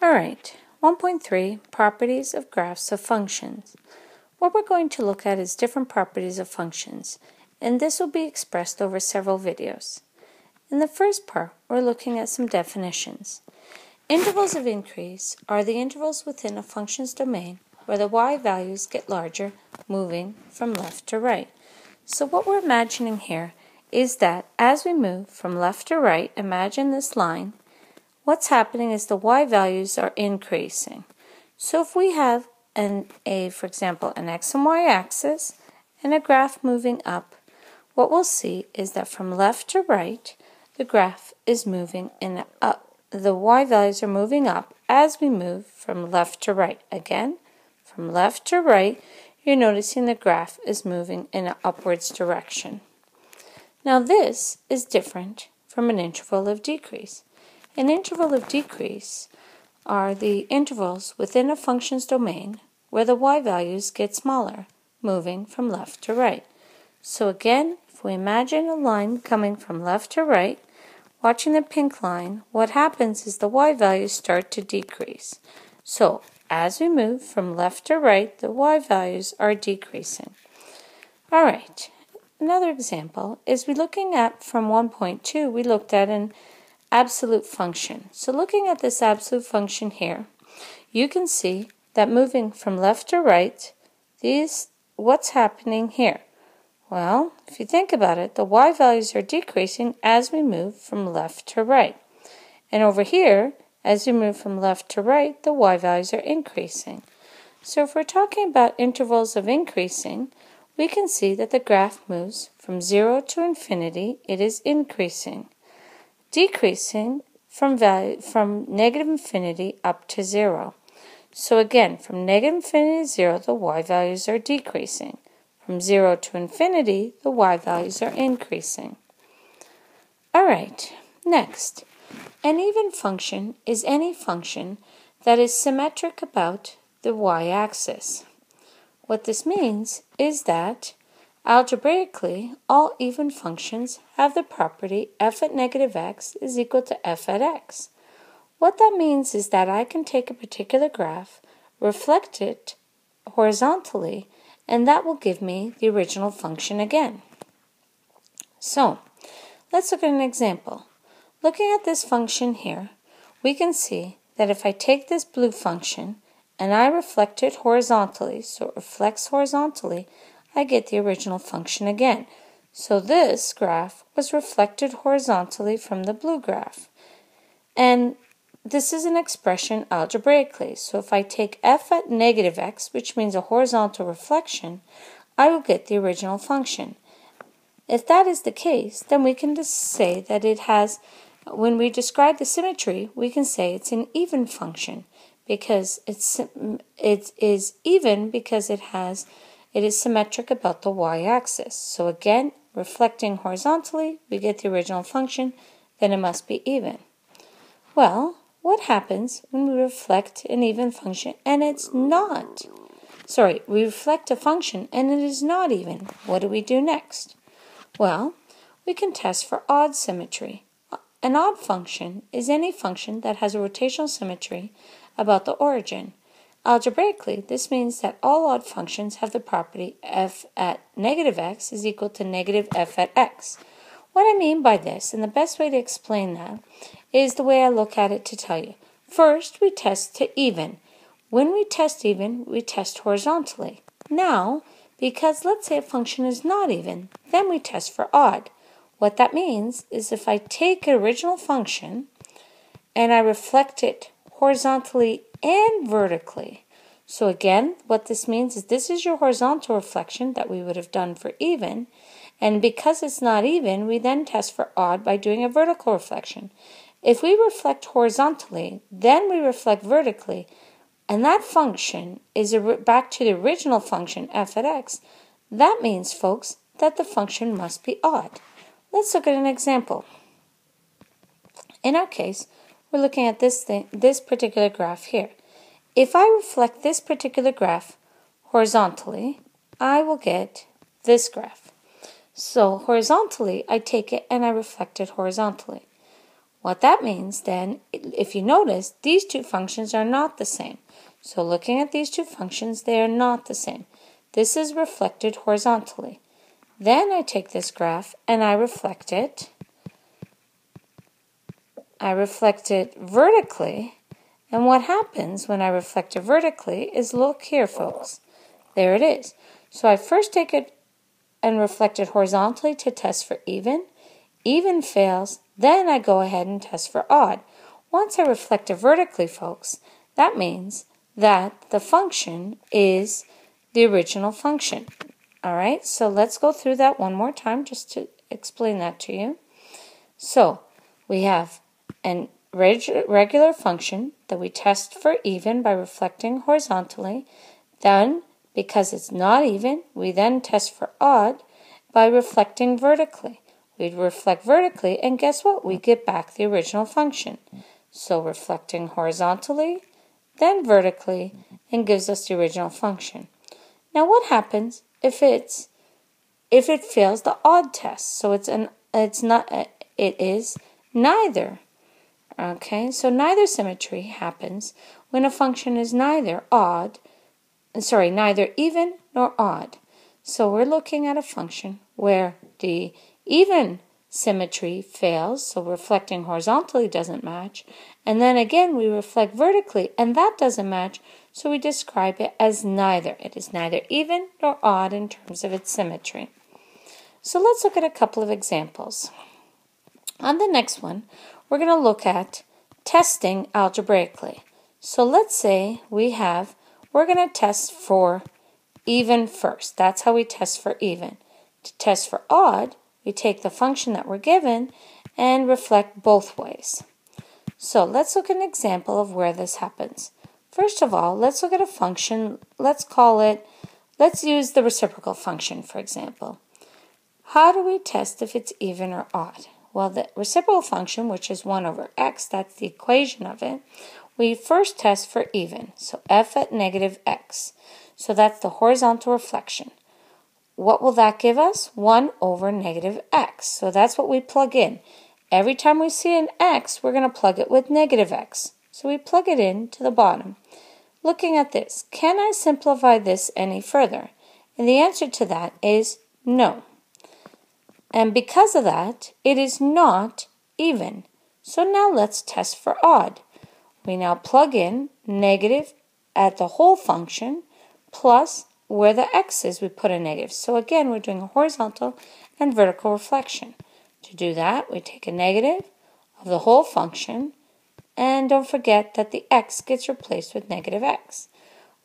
All right, 1.3 Properties of Graphs of Functions. What we're going to look at is different properties of functions, and this will be expressed over several videos. In the first part, we're looking at some definitions. Intervals of increase are the intervals within a function's domain where the y values get larger, moving from left to right. So what we're imagining here is that as we move from left to right, imagine this line, what's happening is the y values are increasing. So if we have an a, for example, an x and y axis and a graph moving up, what we'll see is that from left to right, the graph is moving in up. Uh, the y values are moving up as we move from left to right. Again, from left to right, you're noticing the graph is moving in an upwards direction. Now this is different from an interval of decrease. An interval of decrease are the intervals within a function's domain where the y values get smaller, moving from left to right. So again, if we imagine a line coming from left to right, watching the pink line, what happens is the y values start to decrease. So as we move from left to right, the y values are decreasing. All right, another example is we looking at from 1.2, we looked at an absolute function. So looking at this absolute function here, you can see that moving from left to right, these what's happening here? Well, if you think about it, the y values are decreasing as we move from left to right. And over here, as we move from left to right, the y values are increasing. So if we're talking about intervals of increasing, we can see that the graph moves from 0 to infinity, it is increasing decreasing from value from negative infinity up to zero. So again, from negative infinity to zero, the y values are decreasing. From zero to infinity, the y values are increasing. All right, next. An even function is any function that is symmetric about the y-axis. What this means is that Algebraically, all even functions have the property f at negative x is equal to f at x. What that means is that I can take a particular graph, reflect it horizontally, and that will give me the original function again. So, let's look at an example. Looking at this function here, we can see that if I take this blue function and I reflect it horizontally, so it reflects horizontally, I get the original function again. So this graph was reflected horizontally from the blue graph. And this is an expression algebraically. So if I take f at negative x, which means a horizontal reflection, I will get the original function. If that is the case, then we can just say that it has, when we describe the symmetry, we can say it's an even function because it's, it is even because it has it is symmetric about the y-axis. So again, reflecting horizontally, we get the original function, then it must be even. Well, what happens when we reflect an even function and it's not? Sorry, we reflect a function and it is not even. What do we do next? Well, we can test for odd symmetry. An odd function is any function that has a rotational symmetry about the origin. Algebraically, this means that all odd functions have the property f at negative x is equal to negative f at x. What I mean by this, and the best way to explain that, is the way I look at it to tell you. First, we test to even. When we test even, we test horizontally. Now, because let's say a function is not even, then we test for odd. What that means is if I take an original function and I reflect it horizontally and vertically. So again, what this means is this is your horizontal reflection that we would have done for even. And because it's not even, we then test for odd by doing a vertical reflection. If we reflect horizontally, then we reflect vertically, and that function is back to the original function f at x, that means, folks, that the function must be odd. Let's look at an example. In our case, we're looking at this thing, this particular graph here. If I reflect this particular graph horizontally, I will get this graph. So horizontally, I take it and I reflect it horizontally. What that means then, if you notice, these two functions are not the same. So looking at these two functions, they are not the same. This is reflected horizontally. Then I take this graph and I reflect it. I reflect it vertically. And what happens when I reflect it vertically is look here, folks. There it is. So I first take it and reflect it horizontally to test for even. Even fails. Then I go ahead and test for odd. Once I reflect it vertically, folks, that means that the function is the original function. All right, so let's go through that one more time just to explain that to you. So we have a regular function that we test for even by reflecting horizontally. Then, because it's not even, we then test for odd by reflecting vertically. We'd reflect vertically, and guess what? We get back the original function. So reflecting horizontally, then vertically, and gives us the original function. Now what happens if it's if it fails the odd test? So it's an it's not it is neither. Okay, so neither symmetry happens when a function is neither odd, sorry, neither even nor odd. So we're looking at a function where the even symmetry fails, so reflecting horizontally doesn't match. And then again, we reflect vertically, and that doesn't match, so we describe it as neither. It is neither even nor odd in terms of its symmetry. So let's look at a couple of examples. On the next one, we're going to look at testing algebraically. So let's say we have, we're going to test for even first. That's how we test for even. To test for odd, we take the function that we're given and reflect both ways. So let's look at an example of where this happens. First of all, let's look at a function. Let's call it, let's use the reciprocal function, for example. How do we test if it's even or odd? Well, the reciprocal function, which is 1 over x, that's the equation of it, we first test for even. So f at negative x. So that's the horizontal reflection what will that give us? 1 over negative x. So that's what we plug in. Every time we see an x, we're going to plug it with negative x. So we plug it in to the bottom. Looking at this, can I simplify this any further? And the answer to that is no. And because of that, it is not even. So now let's test for odd. We now plug in negative at the whole function plus where the x is, we put a negative. So again, we're doing a horizontal and vertical reflection. To do that, we take a negative of the whole function, and don't forget that the x gets replaced with negative x.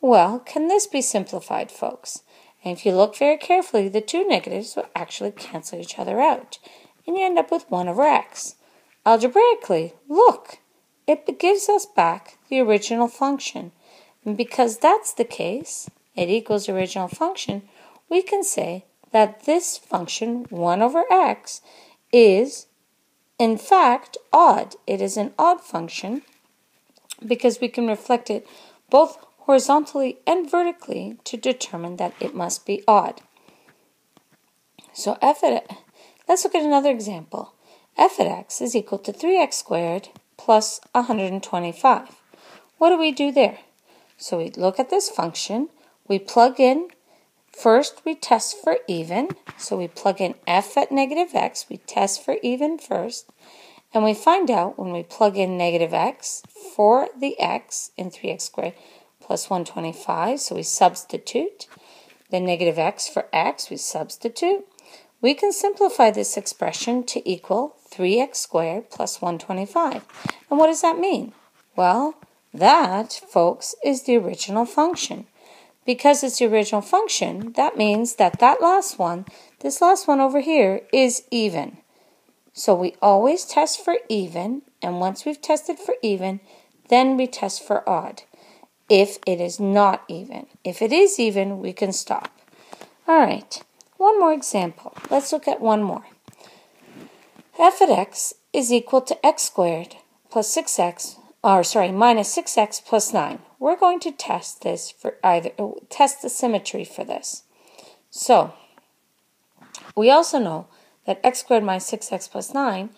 Well, can this be simplified, folks? And if you look very carefully, the two negatives will actually cancel each other out, and you end up with 1 over x. Algebraically, look, it gives us back the original function. And because that's the case, it equals the original function, we can say that this function, 1 over x, is in fact odd. It is an odd function because we can reflect it both horizontally and vertically to determine that it must be odd. So f at, let's look at another example. f at x is equal to 3x squared plus 125. What do we do there? So we look at this function we plug in, first we test for even. So we plug in f at negative x, we test for even first. And we find out when we plug in negative x for the x in 3x squared plus 125, so we substitute. Then negative x for x, we substitute. We can simplify this expression to equal 3x squared plus 125. And what does that mean? Well, that, folks, is the original function. Because it's the original function, that means that that last one, this last one over here, is even. So we always test for even, and once we've tested for even, then we test for odd. If it is not even. If it is even, we can stop. All right, one more example. Let's look at one more. f of x is equal to x squared plus 6x, or sorry, minus 6x plus 9 we're going to test this for either, test the symmetry for this. So, we also know that x squared minus 6x plus 9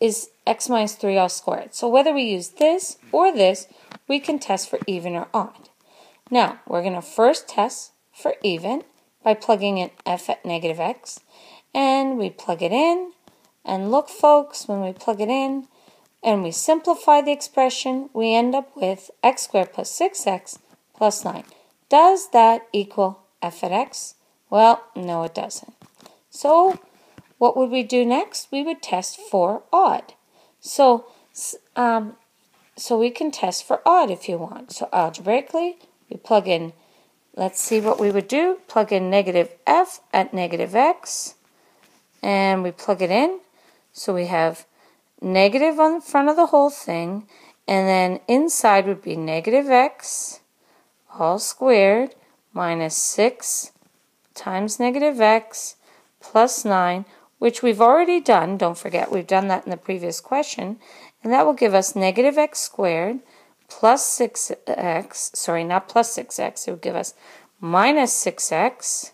is x minus 3 all squared. So whether we use this or this, we can test for even or odd. Now, we're going to first test for even by plugging in f at negative x. And we plug it in. And look, folks, when we plug it in and we simplify the expression, we end up with x squared plus 6x plus 9. Does that equal f at x? Well, no, it doesn't. So what would we do next? We would test for odd. So, um, so we can test for odd if you want. So algebraically, we plug in, let's see what we would do. Plug in negative f at negative x, and we plug it in. So we have negative on the front of the whole thing, and then inside would be negative x all squared minus 6 times negative x plus 9, which we've already done. Don't forget, we've done that in the previous question. And that will give us negative x squared plus 6x, sorry, not plus 6x, it would give us minus 6x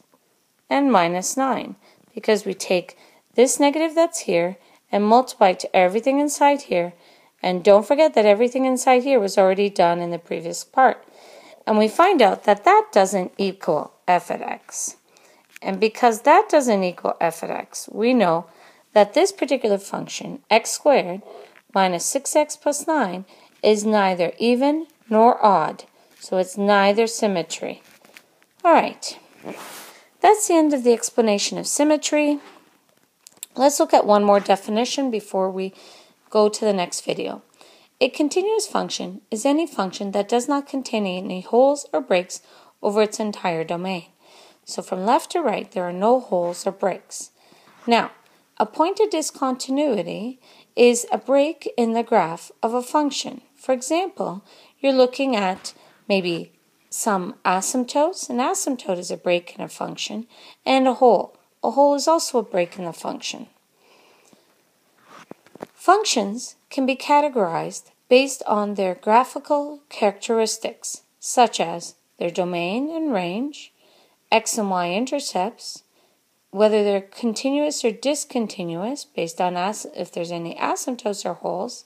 and minus 9 because we take this negative that's here and multiply to everything inside here. And don't forget that everything inside here was already done in the previous part. And we find out that that doesn't equal f at x. And because that doesn't equal f at x, we know that this particular function, x squared minus 6x plus 9, is neither even nor odd. So it's neither symmetry. All right. That's the end of the explanation of symmetry. Let's look at one more definition before we go to the next video. A continuous function is any function that does not contain any holes or breaks over its entire domain. So from left to right, there are no holes or breaks. Now, a point of discontinuity is a break in the graph of a function. For example, you're looking at maybe some asymptotes. An asymptote is a break in a function, and a hole. A hole is also a break in the function. Functions can be categorized based on their graphical characteristics, such as their domain and range, x and y intercepts, whether they're continuous or discontinuous based on as- if there's any asymptotes or holes,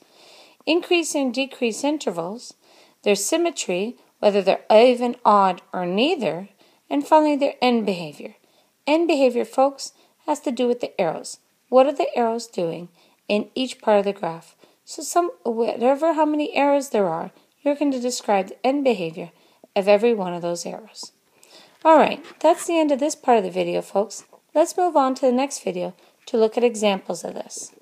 increase and decrease intervals, their symmetry, whether they're even, odd, or neither, and finally their end behavior. End behavior, folks, has to do with the arrows. What are the arrows doing in each part of the graph? So some whatever how many arrows there are, you're going to describe the end behavior of every one of those arrows. Alright, that's the end of this part of the video, folks. Let's move on to the next video to look at examples of this.